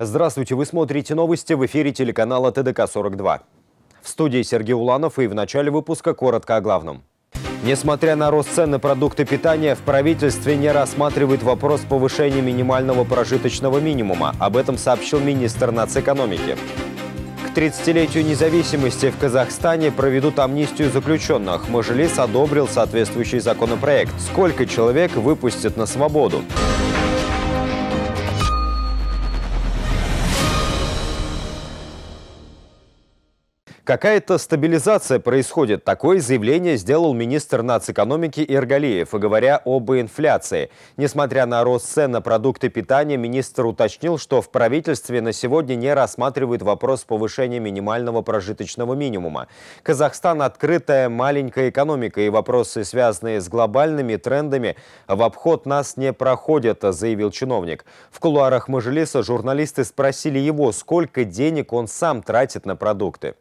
Здравствуйте, вы смотрите новости в эфире телеканала ТДК-42. В студии Сергей Уланов и в начале выпуска коротко о главном. Несмотря на рост цен на продукты питания, в правительстве не рассматривают вопрос повышения минимального прожиточного минимума. Об этом сообщил министр нацэкономики. К 30-летию независимости в Казахстане проведут амнистию заключенных. Мажилис одобрил соответствующий законопроект. Сколько человек выпустят на свободу? Какая-то стабилизация происходит. Такое заявление сделал министр нацэкономики Иргалиев, говоря об инфляции. Несмотря на рост цен на продукты питания, министр уточнил, что в правительстве на сегодня не рассматривают вопрос повышения минимального прожиточного минимума. Казахстан – открытая маленькая экономика, и вопросы, связанные с глобальными трендами, в обход нас не проходят, заявил чиновник. В кулуарах Мажилиса журналисты спросили его, сколько денег он сам тратит на продукты.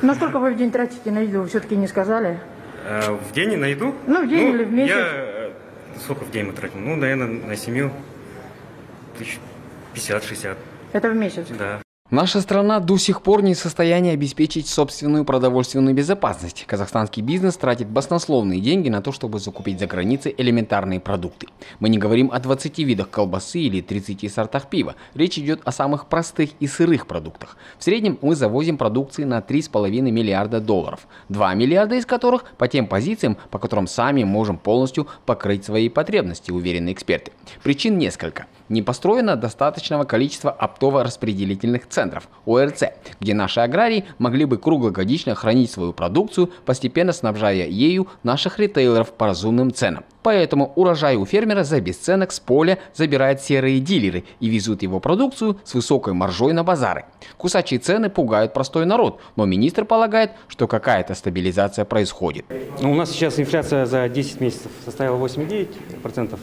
Ну, сколько вы в день тратите на еду, все-таки не сказали? А, в день на еду? Ну, в день ну, или в месяц? Я... Э, сколько в день мы тратим? Ну, наверное, на семью тысяч 50-60. Это в месяц? Да. Наша страна до сих пор не в состоянии обеспечить собственную продовольственную безопасность. Казахстанский бизнес тратит баснословные деньги на то, чтобы закупить за границей элементарные продукты. Мы не говорим о 20 видах колбасы или 30 сортах пива. Речь идет о самых простых и сырых продуктах. В среднем мы завозим продукции на 3,5 миллиарда долларов. 2 миллиарда из которых по тем позициям, по которым сами можем полностью покрыть свои потребности, уверены эксперты. Причин несколько не построено достаточного количества оптово-распределительных центров, ОРЦ, где наши аграрии могли бы круглогодично хранить свою продукцию, постепенно снабжая ею наших ритейлеров по разумным ценам. Поэтому урожай у фермера за бесценок с поля забирают серые дилеры и везут его продукцию с высокой маржой на базары. Кусачие цены пугают простой народ, но министр полагает, что какая-то стабилизация происходит. Ну, у нас сейчас инфляция за 10 месяцев составила 8,9%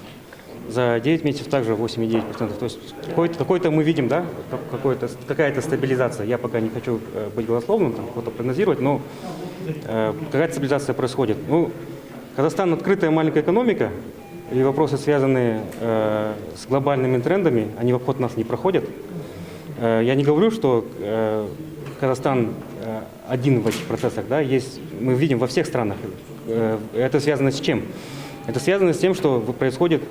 за 9 месяцев также 8,9%. То есть какой-то какой мы видим, да, какая-то стабилизация. Я пока не хочу э, быть голословным, там, что-то прогнозировать, но э, какая-то стабилизация происходит. Ну, Казахстан открытая маленькая экономика, и вопросы, связанные э, с глобальными трендами, они в обход нас не проходят. Э, я не говорю, что э, Казахстан э, один в этих процессах, да, есть, мы видим во всех странах. Э, это связано с чем? Это связано с тем, что происходит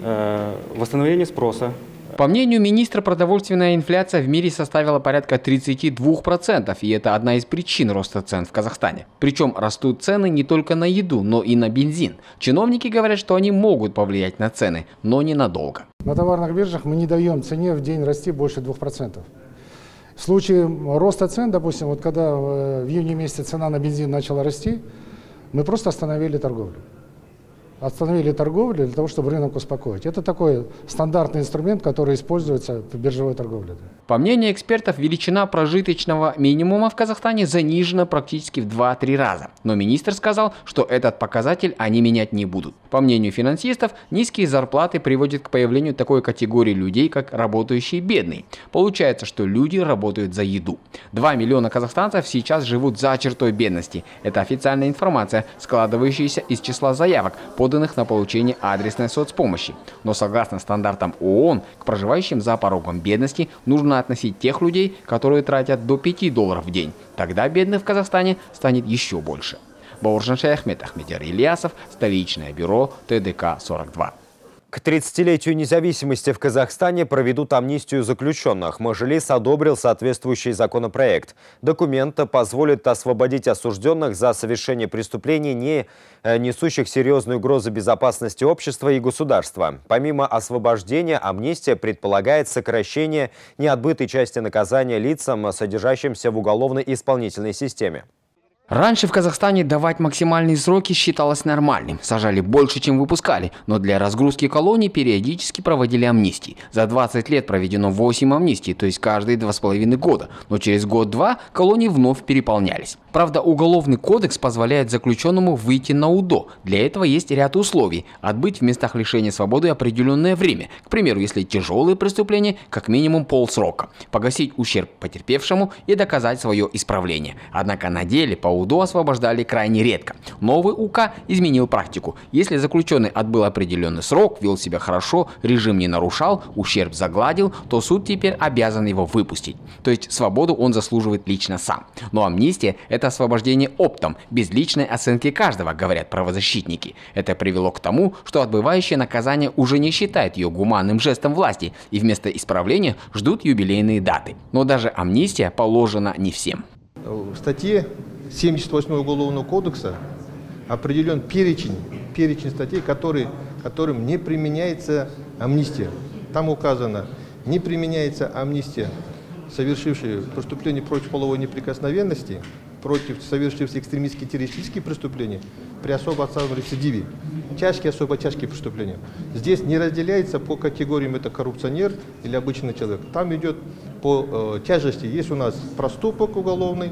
восстановление спроса. По мнению министра, продовольственная инфляция в мире составила порядка 32%, и это одна из причин роста цен в Казахстане. Причем растут цены не только на еду, но и на бензин. Чиновники говорят, что они могут повлиять на цены, но ненадолго. На товарных биржах мы не даем цене в день расти больше 2%. В случае роста цен, допустим, вот когда э, в июне месяце цена на бензин начала расти, мы просто остановили торговлю остановили торговлю для того, чтобы рынок успокоить. Это такой стандартный инструмент, который используется в биржевой торговле. По мнению экспертов, величина прожиточного минимума в Казахстане занижена практически в 2-3 раза. Но министр сказал, что этот показатель они менять не будут. По мнению финансистов, низкие зарплаты приводят к появлению такой категории людей, как работающие бедные. Получается, что люди работают за еду. 2 миллиона казахстанцев сейчас живут за чертой бедности. Это официальная информация, складывающаяся из числа заявок по поданных на получение адресной соцпомощи. Но согласно стандартам ООН, к проживающим за порогом бедности нужно относить тех людей, которые тратят до 5 долларов в день. Тогда бедных в Казахстане станет еще больше. Бауржан Шаяхмед, Ахмедер Ильясов, столичное бюро ТДК-42. К 30-летию независимости в Казахстане проведут амнистию заключенных. Мажилис одобрил соответствующий законопроект. Документ позволит освободить осужденных за совершение преступлений, не э, несущих серьезную угрозу безопасности общества и государства. Помимо освобождения, амнистия предполагает сокращение неотбытой части наказания лицам, содержащимся в уголовной исполнительной системе. Раньше в Казахстане давать максимальные сроки считалось нормальным. Сажали больше, чем выпускали. Но для разгрузки колоний периодически проводили амнистии. За 20 лет проведено 8 амнистий, то есть каждые 2,5 года. Но через год-два колонии вновь переполнялись. Правда, Уголовный кодекс позволяет заключенному выйти на УДО. Для этого есть ряд условий. Отбыть в местах лишения свободы определенное время. К примеру, если тяжелые преступления, как минимум полсрока. Погасить ущерб потерпевшему и доказать свое исправление. Однако на деле по УДО освобождали крайне редко. Новый УК изменил практику. Если заключенный отбыл определенный срок, вел себя хорошо, режим не нарушал, ущерб загладил, то суд теперь обязан его выпустить. То есть свободу он заслуживает лично сам. Но амнистия – это освобождение оптом, без личной оценки каждого, говорят правозащитники. Это привело к тому, что отбывающие наказание уже не считают ее гуманным жестом власти и вместо исправления ждут юбилейные даты. Но даже амнистия положена не всем. В статье 78 Уголовного кодекса определен перечень, перечень статей, которые, которым не применяется амнистия. Там указано, не применяется амнистия, совершившие преступление против половой неприкосновенности, против совершивших экстремистские террористические преступления при особо отставном рецидиве. Тяжкие, особо тяжкие преступления. Здесь не разделяется по категориям, это коррупционер или обычный человек. Там идет по э, тяжести. Есть у нас проступок уголовный,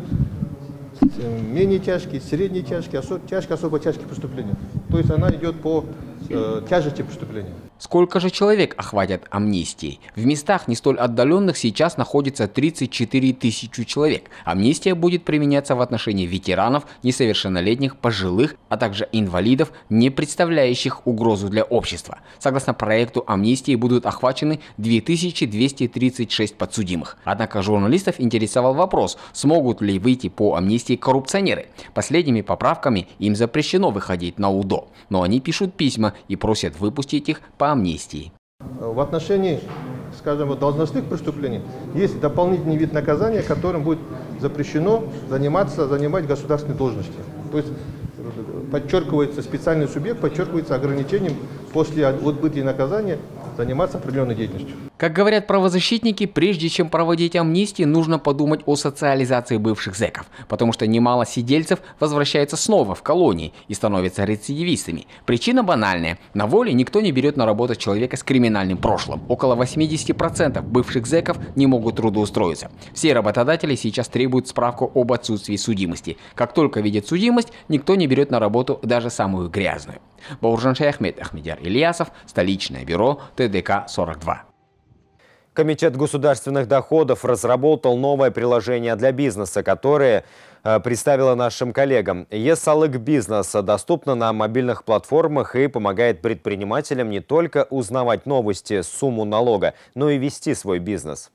менее тяжкий, средний тяжкий, осо, тяжкие, особо тяжкие преступления. То есть она идет по э, тяжести преступления. Сколько же человек охватят амнистией? В местах не столь отдаленных сейчас находится 34 тысячи человек. Амнистия будет применяться в отношении ветеранов, несовершеннолетних, пожилых, а также инвалидов, не представляющих угрозу для общества. Согласно проекту амнистии будут охвачены 2236 подсудимых. Однако журналистов интересовал вопрос, смогут ли выйти по амнистии коррупционеры. Последними поправками им запрещено выходить на УДО, но они пишут письма и просят выпустить их по амнистии. В отношении, скажем, должностных преступлений есть дополнительный вид наказания, которым будет запрещено заниматься, занимать государственные должности. То есть подчеркивается специальный субъект, подчеркивается ограничением после отбытия наказания заниматься определенной деятельностью. Как говорят правозащитники, прежде чем проводить амнистии, нужно подумать о социализации бывших зэков, потому что немало сидельцев возвращаются снова в колонии и становятся рецидивистами. Причина банальная. На воле никто не берет на работу человека с криминальным прошлым. Около 80% бывших зэков не могут трудоустроиться. Все работодатели сейчас требуют справку об отсутствии судимости. Как только видят судимость, никто не берет на работу даже самую грязную. Бауржан Шаяхмед, Ахмедяр Ильясов, столичное бюро ТДК-42. Комитет государственных доходов разработал новое приложение для бизнеса, которое э, представила нашим коллегам. ЕСАЛЫК Бизнес доступно на мобильных платформах и помогает предпринимателям не только узнавать новости, сумму налога, но и вести свой бизнес.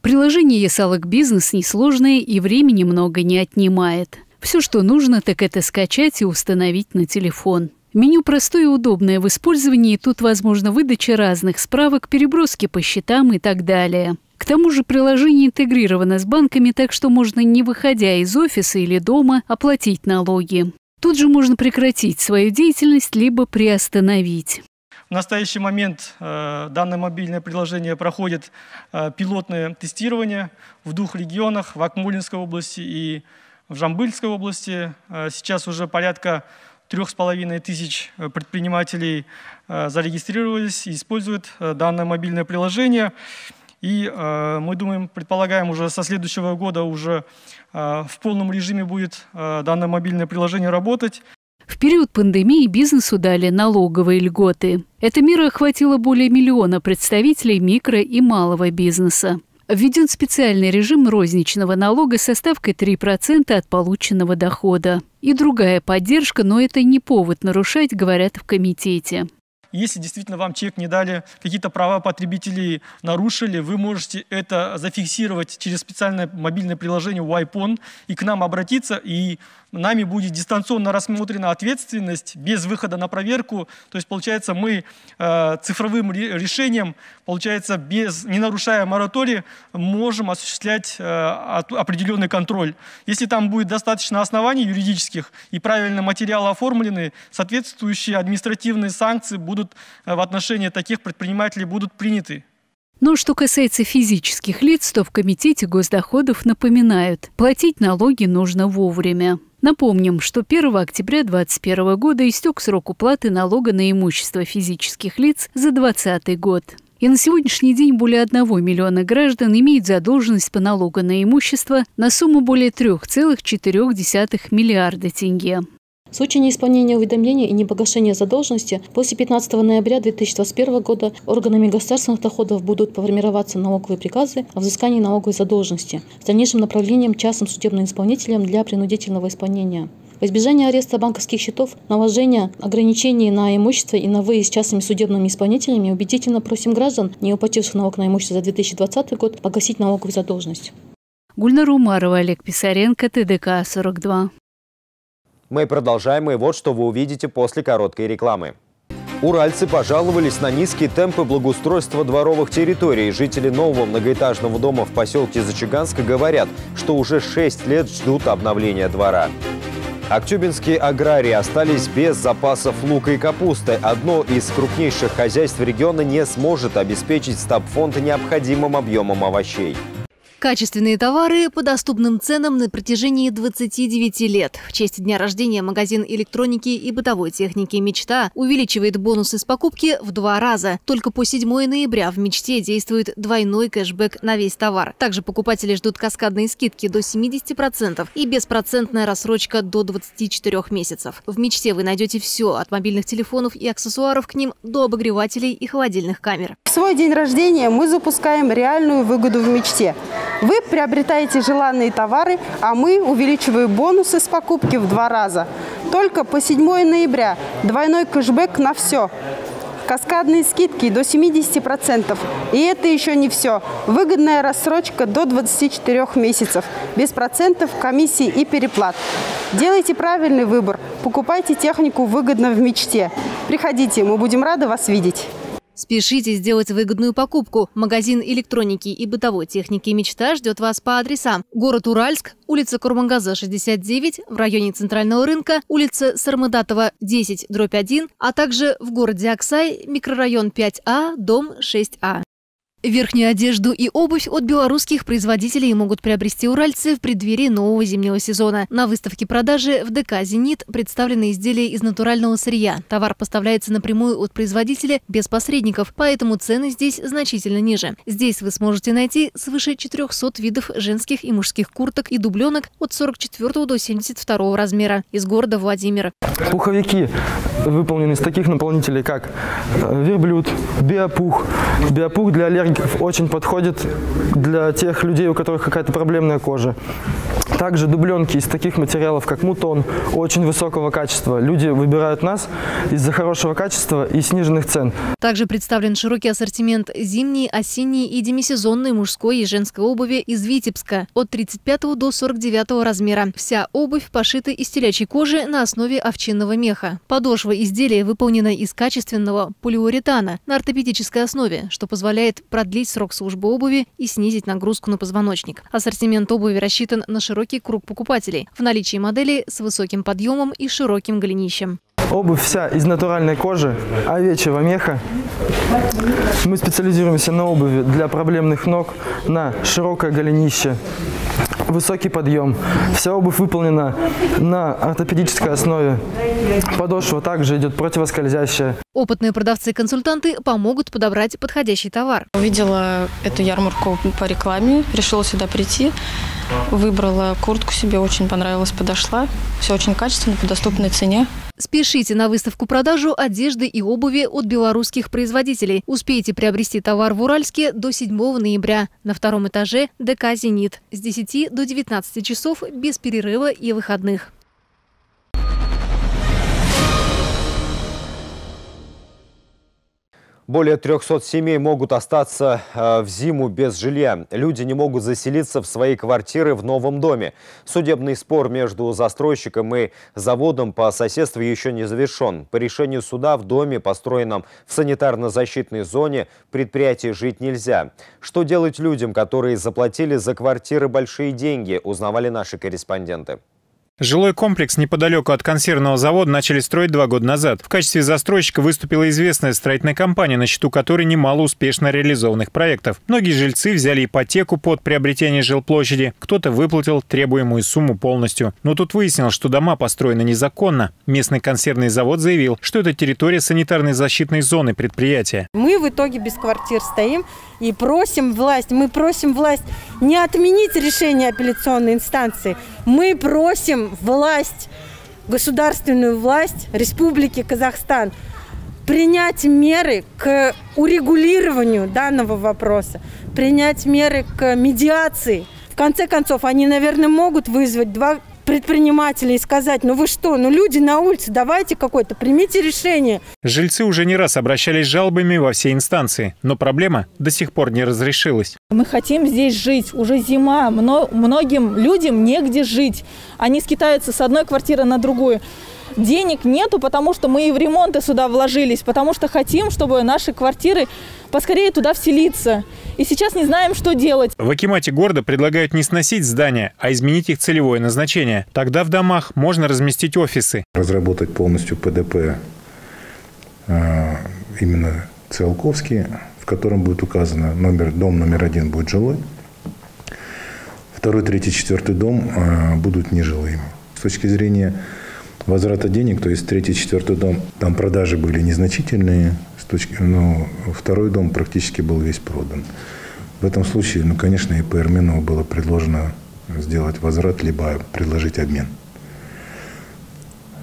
Приложение ЕСАЛЫК Бизнес несложное и времени много не отнимает. Все, что нужно, так это скачать и установить на телефон. Меню простое и удобное в использовании, тут возможно выдача разных справок, переброски по счетам и так далее. К тому же приложение интегрировано с банками, так что можно, не выходя из офиса или дома, оплатить налоги. Тут же можно прекратить свою деятельность, либо приостановить. В настоящий момент э, данное мобильное приложение проходит э, пилотное тестирование в двух регионах, в Акмулинской области и в Жамбыльской области. Э, сейчас уже порядка трех с половиной тысяч э, предпринимателей э, зарегистрировались и используют э, данное мобильное приложение. И мы думаем, предполагаем, уже со следующего года уже в полном режиме будет данное мобильное приложение работать. В период пандемии бизнесу дали налоговые льготы. Эта мера охватила более миллиона представителей микро и малого бизнеса. Введен специальный режим розничного налога со ставкой 3% от полученного дохода. И другая поддержка, но это не повод нарушать, говорят в комитете. Если действительно вам чек не дали, какие-то права потребителей нарушили, вы можете это зафиксировать через специальное мобильное приложение YPON и к нам обратиться, и нами будет дистанционно рассмотрена ответственность без выхода на проверку. То есть, получается, мы э, цифровым решением, получается, без, не нарушая мораторий, можем осуществлять э, определенный контроль. Если там будет достаточно оснований юридических и правильно материалы оформлены, соответствующие административные санкции будут э, в отношении таких предпринимателей будут приняты. Но что касается физических лиц, то в Комитете госдоходов напоминают, платить налоги нужно вовремя. Напомним, что 1 октября 2021 года истек срок уплаты налога на имущество физических лиц за 2020 год. И на сегодняшний день более 1 миллиона граждан имеют задолженность по налогу на имущество на сумму более 3,4 миллиарда тенге. В случае неисполнения уведомления и непогашения задолженности после 15 ноября 2021 года органами государственных доходов будут формироваться налоговые приказы о взыскании налоговой задолженности с дальнейшим направлением частным судебным исполнителям для принудительного исполнения. В избежание ареста банковских счетов, наложения ограничений на имущество и на выезд частными судебными исполнителями убедительно просим граждан, не уплативших налог на имущество за 2020 год, погасить налоговую задолженность. Гульнара Умарова, Олег Писаренко, ТДК 42. Мы продолжаем, и вот что вы увидите после короткой рекламы. Уральцы пожаловались на низкие темпы благоустройства дворовых территорий. Жители нового многоэтажного дома в поселке Зачаганска говорят, что уже 6 лет ждут обновления двора. Актюбинские аграрии остались без запасов лука и капусты. Одно из крупнейших хозяйств региона не сможет обеспечить стабфонд необходимым объемом овощей. Качественные товары по доступным ценам на протяжении 29 лет. В честь дня рождения магазин электроники и бытовой техники «Мечта» увеличивает бонусы с покупки в два раза. Только по 7 ноября в «Мечте» действует двойной кэшбэк на весь товар. Также покупатели ждут каскадные скидки до 70% и беспроцентная рассрочка до 24 месяцев. В «Мечте» вы найдете все от мобильных телефонов и аксессуаров к ним до обогревателей и холодильных камер. В свой день рождения мы запускаем реальную выгоду в «Мечте». Вы приобретаете желанные товары, а мы увеличиваем бонусы с покупки в два раза. Только по 7 ноября двойной кэшбэк на все. Каскадные скидки до 70%. И это еще не все. Выгодная рассрочка до 24 месяцев. Без процентов, комиссий и переплат. Делайте правильный выбор. Покупайте технику выгодно в мечте. Приходите, мы будем рады вас видеть. Спешите сделать выгодную покупку. Магазин электроники и бытовой техники «Мечта» ждет вас по адресам. Город Уральск, улица Курмангаза, 69, в районе Центрального рынка, улица Сармадатова, 10, дробь 1, а также в городе Аксай, микрорайон 5А, дом 6А. Верхнюю одежду и обувь от белорусских производителей могут приобрести уральцы в преддверии нового зимнего сезона. На выставке продажи в ДК «Зенит» представлены изделия из натурального сырья. Товар поставляется напрямую от производителя без посредников, поэтому цены здесь значительно ниже. Здесь вы сможете найти свыше 400 видов женских и мужских курток и дубленок от 44 до 72 размера из города Владимира. Пуховики выполнены из таких наполнителей, как э, верблюд, биопух. Биопух для аллергиков очень подходит для тех людей, у которых какая-то проблемная кожа. Также дубленки из таких материалов, как мутон, очень высокого качества. Люди выбирают нас из-за хорошего качества и сниженных цен. Также представлен широкий ассортимент зимней, осенней и демисезонной мужской и женской обуви из Витебска от 35 до 49 размера. Вся обувь пошита из телячьей кожи на основе овчинного меха. Подошва изделия выполнена из качественного полиуретана на ортопедической основе, что позволяет продлить срок службы обуви и снизить нагрузку на позвоночник. Ассортимент обуви рассчитан на широкий круг покупателей. В наличии модели с высоким подъемом и широким голенищем. Обувь вся из натуральной кожи, овечьего меха. Мы специализируемся на обуви для проблемных ног, на широкое голенище, высокий подъем. Вся обувь выполнена на ортопедической основе. Подошва также идет противоскользящая. Опытные продавцы и консультанты помогут подобрать подходящий товар. Увидела эту ярмарку по рекламе, решила сюда прийти. Выбрала куртку себе, очень понравилась, подошла. Все очень качественно, по доступной цене. Спешите на выставку-продажу одежды и обуви от белорусских производителей. Успейте приобрести товар в Уральске до 7 ноября на втором этаже ДК «Зенит» с 10 до 19 часов без перерыва и выходных. Более 300 семей могут остаться э, в зиму без жилья. Люди не могут заселиться в свои квартиры в новом доме. Судебный спор между застройщиком и заводом по соседству еще не завершен. По решению суда в доме, построенном в санитарно-защитной зоне, предприятии жить нельзя. Что делать людям, которые заплатили за квартиры большие деньги, узнавали наши корреспонденты. Жилой комплекс неподалеку от консервного завода начали строить два года назад. В качестве застройщика выступила известная строительная компания, на счету которой немало успешно реализованных проектов. Многие жильцы взяли ипотеку под приобретение жилплощади, кто-то выплатил требуемую сумму полностью. Но тут выяснилось, что дома построены незаконно. Местный консервный завод заявил, что это территория санитарной защитной зоны предприятия. Мы в итоге без квартир стоим и просим власть, мы просим власть не отменить решение апелляционной инстанции, мы просим власть государственную власть Республики Казахстан принять меры к урегулированию данного вопроса, принять меры к медиации. В конце концов, они, наверное, могут вызвать два предпринимателей и сказать, ну вы что, ну люди на улице, давайте какое-то, примите решение. Жильцы уже не раз обращались с жалобами во все инстанции, но проблема до сих пор не разрешилась. Мы хотим здесь жить, уже зима, многим людям негде жить. Они скитаются с одной квартиры на другую денег нету, потому что мы и в ремонты сюда вложились, потому что хотим, чтобы наши квартиры поскорее туда вселиться. И сейчас не знаем, что делать. В Акимате города предлагают не сносить здания, а изменить их целевое назначение. Тогда в домах можно разместить офисы. Разработать полностью ПДП а, именно Циолковский, в котором будет указано номер, дом номер один будет жилой, второй, третий, четвертый дом а, будут нежилыми. С точки зрения возврата денег, то есть третий, четвертый дом, там продажи были незначительные, с точки, ну, второй дом практически был весь продан. В этом случае, ну, конечно, ИП Эрменову было предложено сделать возврат, либо предложить обмен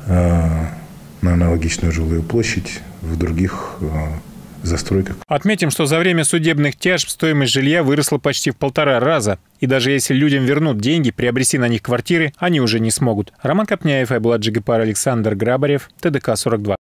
а, на аналогичную жилую площадь в других а, застройках. Отметим, что за время судебных тяжб стоимость жилья выросла почти в полтора раза. И даже если людям вернут деньги, приобрести на них квартиры, они уже не смогут. Роман Копняев, Айбулат Джигапар, Александр Грабарев, ТДК-42.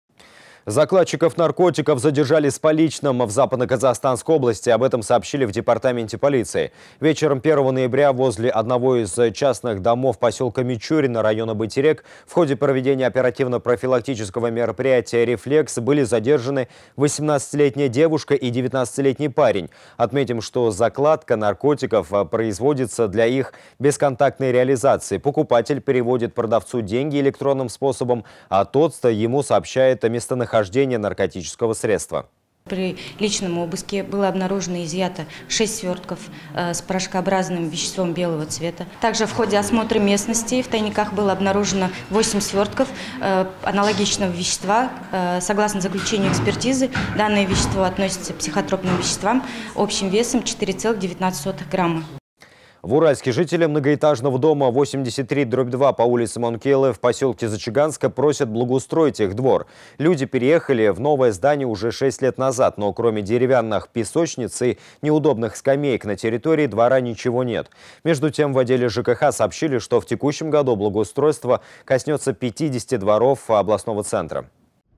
Закладчиков наркотиков задержали с поличным в Западно-Казахстанской области. Об этом сообщили в департаменте полиции. Вечером 1 ноября возле одного из частных домов поселка Мичурина района Байтерек в ходе проведения оперативно-профилактического мероприятия «Рефлекс» были задержаны 18-летняя девушка и 19-летний парень. Отметим, что закладка наркотиков производится для их бесконтактной реализации. Покупатель переводит продавцу деньги электронным способом, а тот ему сообщает о местонахождении нахождения наркотического средства. При личном обыске было обнаружено изъято 6 свертков э, с порошкообразным веществом белого цвета. Также в ходе осмотра местности в тайниках было обнаружено 8 свертков э, аналогичного вещества. Э, согласно заключению экспертизы, данное вещество относится к психотропным веществам общим весом 4,19 грамма. В Уральске жители многоэтажного дома 83-2 по улице Монкелы в поселке Зачаганска просят благоустроить их двор. Люди переехали в новое здание уже 6 лет назад, но кроме деревянных песочниц и неудобных скамеек на территории двора ничего нет. Между тем в отделе ЖКХ сообщили, что в текущем году благоустройство коснется 50 дворов областного центра.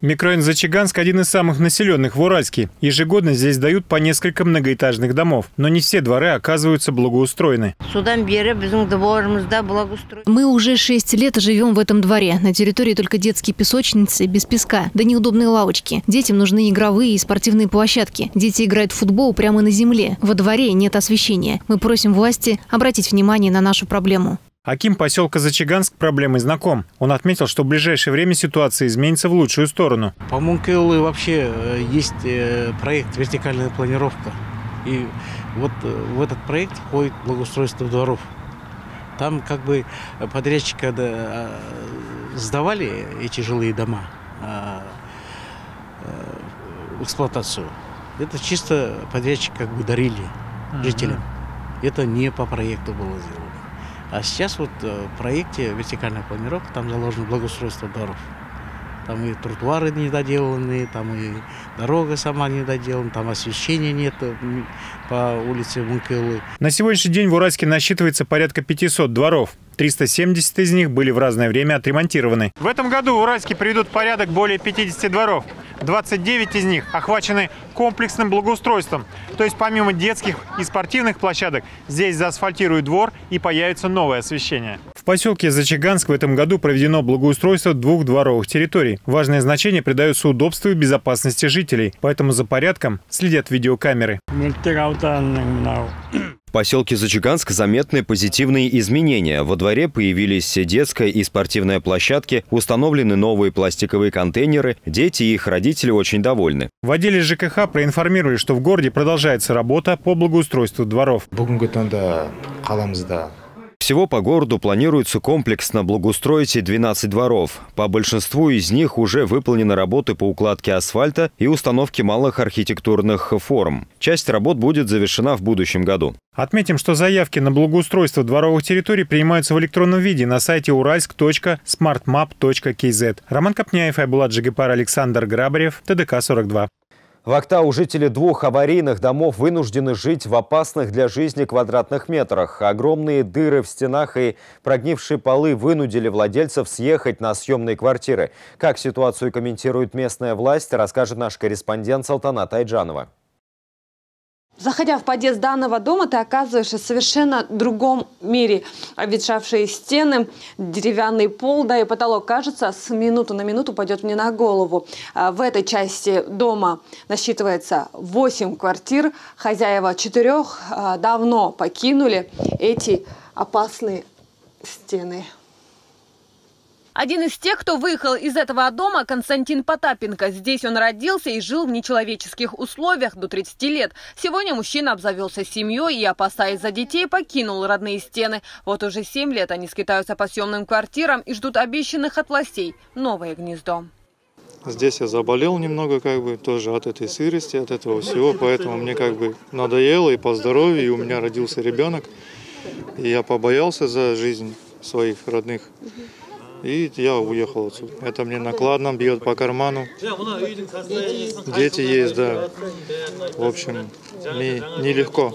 Микрорайон Зачаганск – один из самых населенных в Уральске. Ежегодно здесь дают по несколько многоэтажных домов. Но не все дворы оказываются благоустроены. Мы уже шесть лет живем в этом дворе. На территории только детские песочницы без песка, да неудобные лавочки. Детям нужны игровые и спортивные площадки. Дети играют в футбол прямо на земле. Во дворе нет освещения. Мы просим власти обратить внимание на нашу проблему. Аким поселка Зачаганск проблемой знаком. Он отметил, что в ближайшее время ситуация изменится в лучшую сторону. По Мункеллы вообще э, есть э, проект «Вертикальная планировка». И вот э, в этот проект входит благоустройство дворов. Там как бы подрядчика сдавали эти жилые дома в эксплуатацию. Это чисто подрядчик как бы дарили жителям. Это не по проекту было сделано. А сейчас вот э, в проекте вертикальная планировка, там заложено благоустройство дорог. Там и тротуары недоделаны, там и дорога сама недоделана, там освещения нет э, по улице Мункелы. На сегодняшний день в Уральске насчитывается порядка 500 дворов. 370 из них были в разное время отремонтированы. В этом году в Уральске приведут порядок более 50 дворов. 29 из них охвачены комплексным благоустройством. То есть помимо детских и спортивных площадок, здесь заасфальтируют двор и появится новое освещение. В поселке Зачаганск в этом году проведено благоустройство двух дворовых территорий. Важное значение придается удобству и безопасности жителей, поэтому за порядком следят видеокамеры. В поселке Зачаганск заметны позитивные изменения. Во дворе появились детская и спортивная площадки, установлены новые пластиковые контейнеры. Дети и их родители очень довольны. В отделе ЖКХ проинформировали, что в городе продолжается работа по благоустройству дворов. Всего по городу планируется комплексно благоустроить 12 дворов. По большинству из них уже выполнены работы по укладке асфальта и установке малых архитектурных форм. Часть работ будет завершена в будущем году. Отметим, что заявки на благоустройство дворовых территорий принимаются в электронном виде на сайте уральск.smartmap.kz. Роман Копняев, Айбулат Джигипар, Александр Грабарев, ТДК-42. В Актау жители двух аварийных домов вынуждены жить в опасных для жизни квадратных метрах. Огромные дыры в стенах и прогнившие полы вынудили владельцев съехать на съемные квартиры. Как ситуацию комментирует местная власть, расскажет наш корреспондент Салтанат Айджанова. Заходя в подъезд данного дома, ты оказываешься в совершенно другом мире. Обветшавшие стены, деревянный пол, да и потолок, кажется, с минуту на минуту пойдет мне на голову. А, в этой части дома насчитывается 8 квартир. Хозяева четырех а, давно покинули эти опасные стены. Один из тех, кто выехал из этого дома, Константин Потапенко. Здесь он родился и жил в нечеловеческих условиях до 30 лет. Сегодня мужчина обзавелся семьей и, опасаясь за детей, покинул родные стены. Вот уже 7 лет они скитаются по съемным квартирам и ждут обещанных от властей новое гнездо. Здесь я заболел немного, как бы, тоже от этой сырости, от этого всего, поэтому мне как бы надоело и по здоровью, и у меня родился ребенок, и я побоялся за жизнь своих родных. И я уехал отсюда. Это мне накладно бьет по карману. Дети есть, да. В общем, не, нелегко.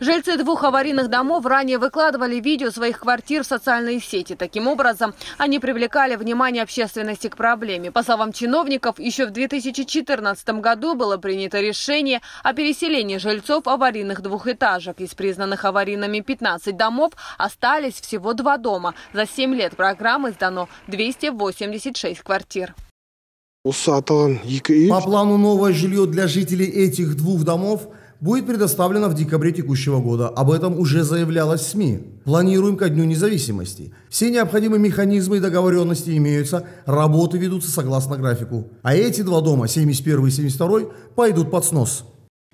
Жильцы двух аварийных домов ранее выкладывали видео своих квартир в социальные сети. Таким образом, они привлекали внимание общественности к проблеме. По словам чиновников, еще в 2014 году было принято решение о переселении жильцов аварийных двухэтажек. Из признанных аварийными 15 домов остались всего два дома. За 7 лет программы сдано 286 квартир. По плану новое жилье для жителей этих двух домов – будет предоставлена в декабре текущего года. Об этом уже заявлялось в СМИ. Планируем ко Дню независимости. Все необходимые механизмы и договоренности имеются, работы ведутся согласно графику. А эти два дома, 71 и 72, пойдут под снос.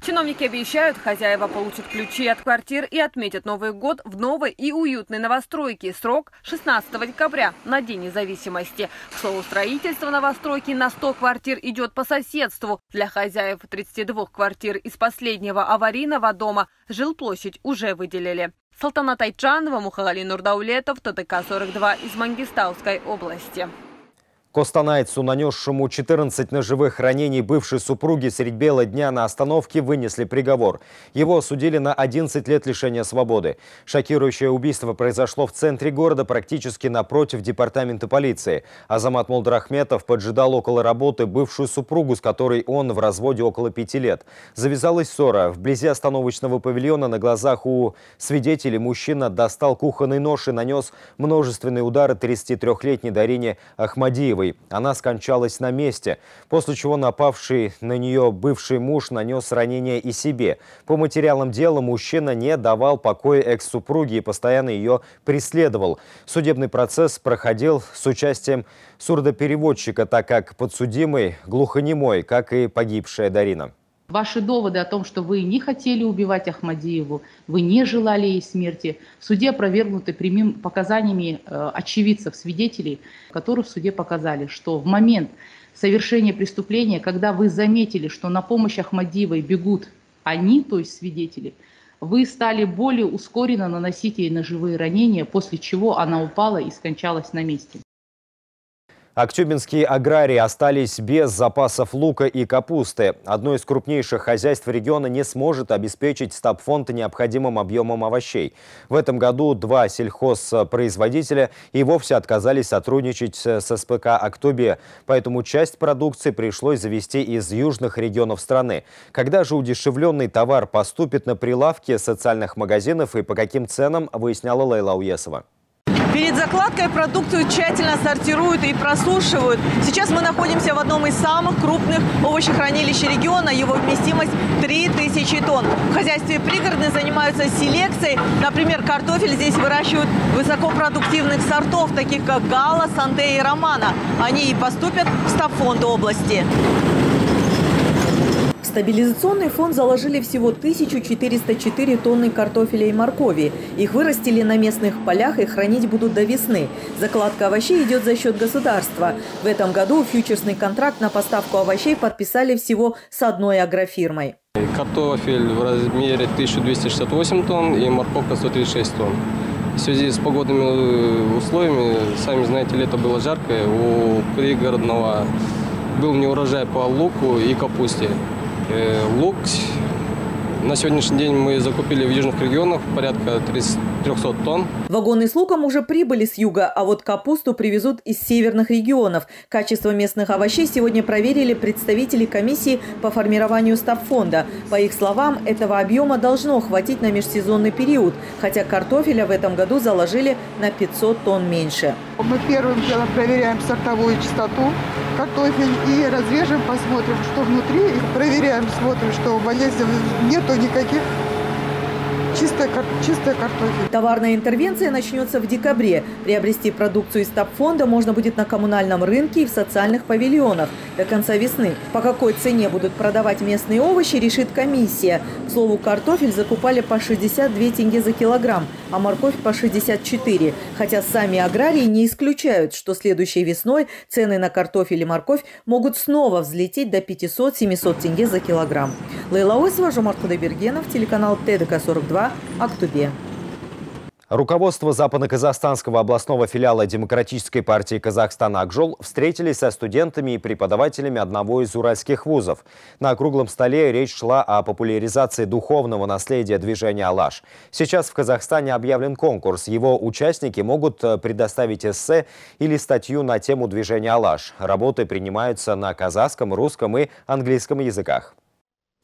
Чиновники обещают, хозяева получат ключи от квартир и отметят Новый год в новой и уютной новостройке. Срок 16 декабря, на День независимости. К слову, строительство новостройки на 100 квартир идет по соседству. Для хозяев 32 квартир из последнего аварийного дома жилплощадь уже выделили. Салтанат Айчанова, Мухагали Нурдаулетов, ТТК-42 из Мангистауской области. Костанайцу, нанесшему 14 ножевых ранений бывшей супруги средь бела дня на остановке, вынесли приговор. Его осудили на 11 лет лишения свободы. Шокирующее убийство произошло в центре города, практически напротив департамента полиции. Азамат Молдрахметов поджидал около работы бывшую супругу, с которой он в разводе около пяти лет. Завязалась ссора. Вблизи остановочного павильона на глазах у свидетелей мужчина достал кухонный нож и нанес множественные удары 33-летней Дарине Ахмадиевой. Ивановой. Она скончалась на месте, после чего напавший на нее бывший муж нанес ранение и себе. По материалам дела мужчина не давал покоя экс-супруге и постоянно ее преследовал. Судебный процесс проходил с участием сурдопереводчика, так как подсудимый глухонемой, как и погибшая Дарина. Ваши доводы о том, что вы не хотели убивать Ахмадиеву, вы не желали ей смерти, в суде опровергнуты прямым показаниями э, очевидцев, свидетелей, которые в суде показали, что в момент совершения преступления, когда вы заметили, что на помощь Ахмадиевой бегут они, то есть свидетели, вы стали более ускоренно наносить ей ножевые ранения, после чего она упала и скончалась на месте. Актюбинские аграрии остались без запасов лука и капусты. Одно из крупнейших хозяйств региона не сможет обеспечить стабфонд необходимым объемом овощей. В этом году два сельхозпроизводителя и вовсе отказались сотрудничать с СПК «Актобе», поэтому часть продукции пришлось завести из южных регионов страны. Когда же удешевленный товар поступит на прилавки социальных магазинов и по каким ценам, выясняла Лейла Уесова. Закладкой продукцию тщательно сортируют и просушивают. Сейчас мы находимся в одном из самых крупных овощехранилищ региона. Его вместимость 3000 тонн. В хозяйстве пригородной занимаются селекцией. Например, картофель здесь выращивают высокопродуктивных сортов, таких как Гала, Санте и Романа. Они и поступят в стабфонд области. Стабилизационный фонд заложили всего 1404 тонны картофеля и моркови. Их вырастили на местных полях и хранить будут до весны. Закладка овощей идет за счет государства. В этом году фьючерсный контракт на поставку овощей подписали всего с одной агрофирмой. Картофель в размере 1268 тонн и морковка 136 тонн. В связи с погодными условиями, сами знаете, лето было жаркое, у пригородного был неурожай по луку и капусте. Э, лук. На сегодняшний день мы закупили в южных регионах порядка 300 тонн. Вагоны с луком уже прибыли с юга, а вот капусту привезут из северных регионов. Качество местных овощей сегодня проверили представители комиссии по формированию стабфонда. По их словам, этого объема должно хватить на межсезонный период, хотя картофеля в этом году заложили на 500 тонн меньше. Мы первым делом проверяем сортовую чистоту картофель и разрежем, посмотрим, что внутри. Проверяем, смотрим, что болезни нету никаких чистая, чистая картофель. Товарная интервенция начнется в декабре. Приобрести продукцию из ТАП-фонда можно будет на коммунальном рынке и в социальных павильонах до конца весны. По какой цене будут продавать местные овощи, решит комиссия. К слову, картофель закупали по 62 тенге за килограмм, а морковь по 64. Хотя сами аграрии не исключают, что следующей весной цены на картофель и морковь могут снова взлететь до 500-700 тенге за килограмм. Лейла Осова, Жомарт Худайбергенов, телеканал ТДК-42, Актубе. Руководство Западно-Казахстанского областного филиала Демократической партии Казахстана «Акжол» встретились со студентами и преподавателями одного из уральских вузов. На круглом столе речь шла о популяризации духовного наследия движения «Алаш». Сейчас в Казахстане объявлен конкурс. Его участники могут э, предоставить эссе или статью на тему движения «Алаш». Работы принимаются на казахском, русском и английском языках.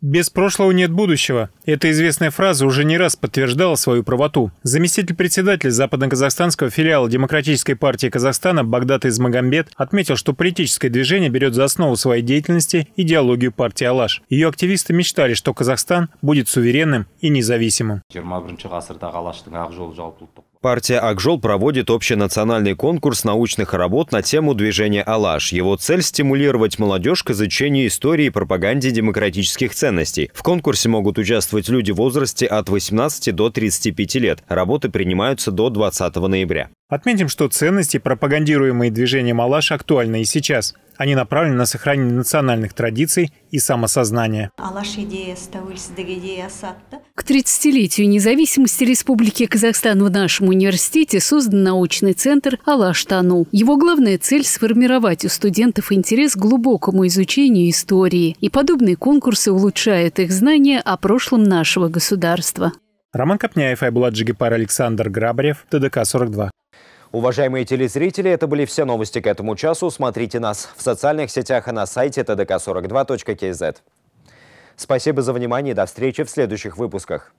Без прошлого нет будущего. Эта известная фраза уже не раз подтверждала свою правоту. Заместитель председателя западно-казахстанского филиала Демократической партии Казахстана Багдат Измагамбет отметил, что политическое движение берет за основу своей деятельности идеологию партии «Алаш». Ее активисты мечтали, что Казахстан будет суверенным и независимым. Партия «Акжол» проводит общенациональный конкурс научных работ на тему движения «Алаш». Его цель – стимулировать молодежь к изучению истории и пропаганде демократических ценностей. В конкурсе могут участвовать люди в возрасте от 18 до 35 лет. Работы принимаются до 20 ноября. Отметим, что ценности, пропагандируемые движением «Алаш», актуальны и сейчас. Они направлены на сохранение национальных традиций и самосознания. К 30-летию независимости Республики Казахстан в нашем университете создан научный центр «Алаш-Тану». Его главная цель – сформировать у студентов интерес к глубокому изучению истории. И подобные конкурсы улучшают их знания о прошлом нашего государства. Роман Копняев, Айбулат Джигипар, Александр Грабарев, ТДК-42. Уважаемые телезрители, это были все новости к этому часу. Смотрите нас в социальных сетях и на сайте tdk42.kz. Спасибо за внимание и до встречи в следующих выпусках.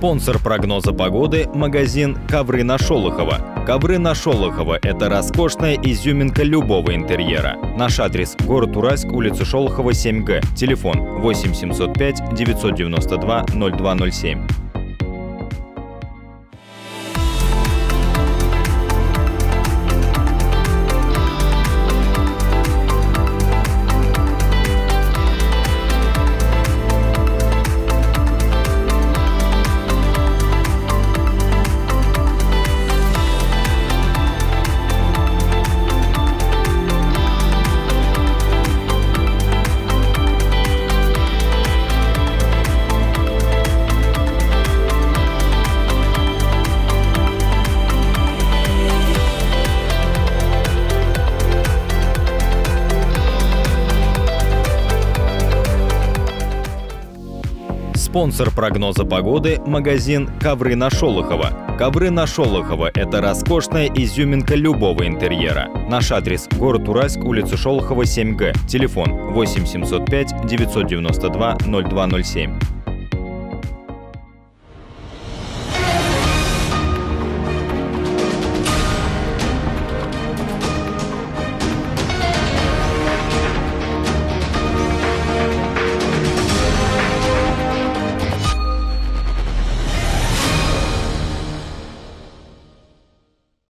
Спонсор прогноза погоды – магазин «Ковры на Шолохова». «Ковры на Шолохова» — это роскошная изюминка любого интерьера. Наш адрес – город Уральск, улица Шолохова, 7Г. Телефон 8 705 992 0207. Спонсор прогноза погоды – магазин «Ковры на Шолохова». «Ковры на Шолохова» – это роскошная изюминка любого интерьера. Наш адрес – город Уральск, улица Шолохова, 7Г. Телефон 8 705 992 0207.